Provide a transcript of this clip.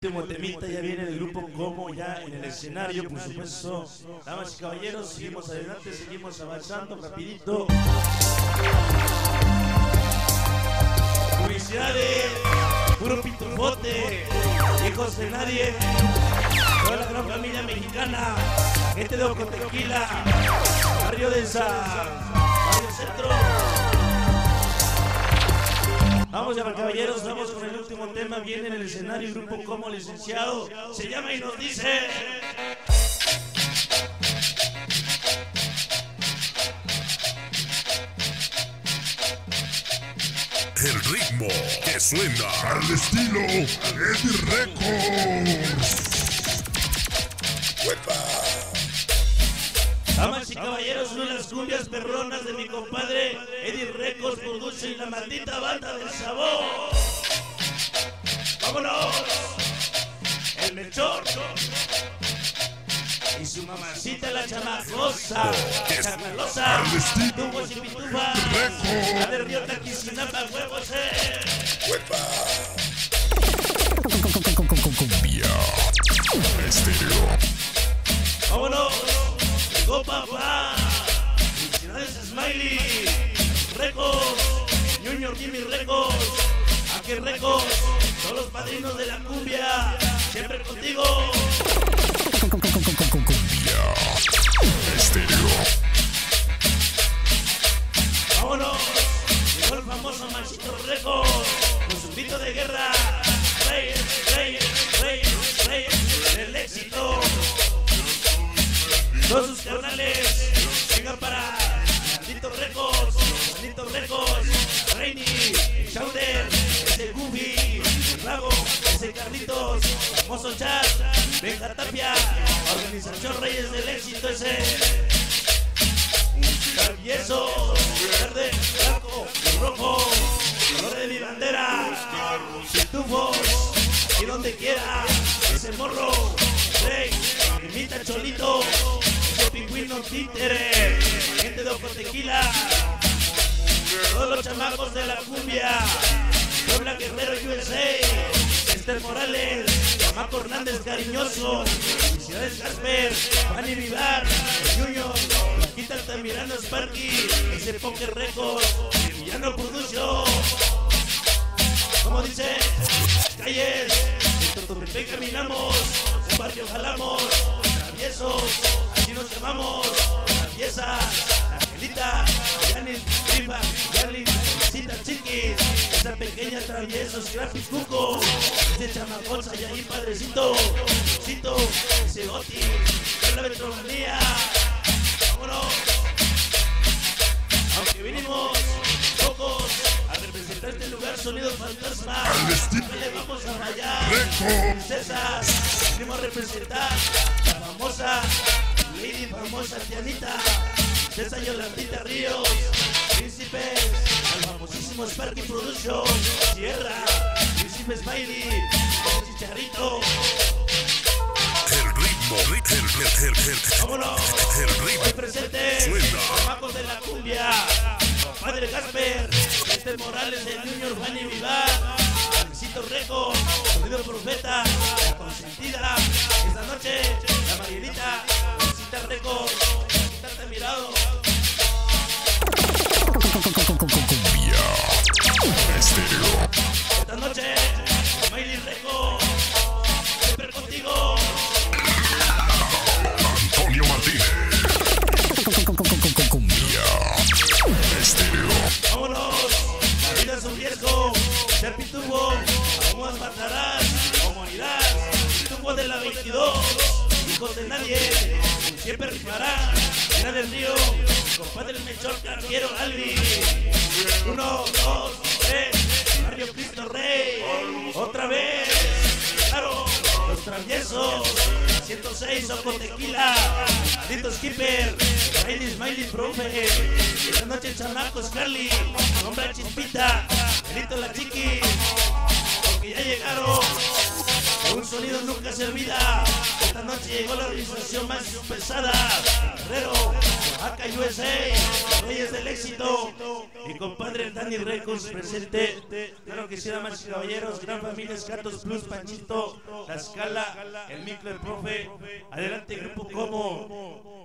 último temita ya viene el grupo como ya en el escenario, por supuesto. Damas y caballeros, seguimos adelante, seguimos avanzando rapidito. Publicidades, puro pitufote, hijos de nadie, toda la gran familia mexicana, gente de Ocotequila, barrio de San, barrio centro. Vamos ya, caballeros, vamos con el último tema. Viene en el escenario el grupo como licenciado. Se llama y nos dice. El ritmo que suena al estilo Eddie Records. Cumbias perronas de mi compadre Eddie Records produce y la maldita banda del sabor. ¡Vámonos! El Melchor. Y su mamacita la chamacosa, charmalosa, tubos y pitufas, la de Río Taquicinapa, huevos, eh. Cumbia Estéreo. ¡Vámonos! ¡Llegó papá! ¡Junior Jimmy Records! ¡Aquí Records! ¡Son los padrinos de la cumbia! ¡Siempre contigo! Cumbia Estéreo. Famoso Chat, Tapia, Organización Reyes del Éxito ese. Travieso, verde, blanco, rojo, color de mi bandera, pitufos, y donde quiera, ese morro, rey, imita cholito, ese pingüino títere, gente de Ojo Tequila, todos los chamacos de la cumbia, Puebla Guerrero USA, Esther Morales, Chamaco Hernández Cariñoso, Felicidades Casper, Fanny Vivar, Junior, Quita Altamirano Sparky, ese Poker Record, Villano Producio, como dice, calles, en Tototepec caminamos, un barrio jalamos, traviesos, así nos llamamos, traviesa, Angelita, Yanis, esa pequeña traviesos, Graphic Cuco, ese chamaconza y ahí padrecito, Cito, la Metromanía, vámonos. Aunque vinimos pocos a representar este lugar, sonido fantasma. Le vamos a. Records. Princesas, venimos a representar la famosa Lady famosa Tianita, César Yolandita al famosísimo Sparky Production, Sierra, Príncipe Smiley, Chicharito, El ritmo, rit- el, el, el, el, vámonos. el Hoy ritmo presente, Suena. de la cumbia, Padre Casper, este Morales del Junior Fanny Vivar, Alexito Reco, Sonido Profeta, La Consentida, ser pitubo, aún matarás, o morirás, pitubo de la 22, hijos de nadie, siempre rifarán, era del río, compadre el mechor carguero Albi, uno, dos, tres, barrio Cristo Rey, otra vez, claro, los traviesos, 106 Oco Tequila, Adito Skipper, Riley Smiley Profe, esta noche chamacos Carly, Nombra Chispita, Elito la Chiqui, porque ya llegaron, un sonido nunca se olvida. Esta noche llegó la organización más pesada. Guerrero, Oaxaca USA, Reyes del Éxito. Mi compadre Dani Records presente. Claro que sí, damas y caballeros. Gran familia Escatos Plus, Panchito, La Escala, el micro, el profe. Adelante, Grupo Como.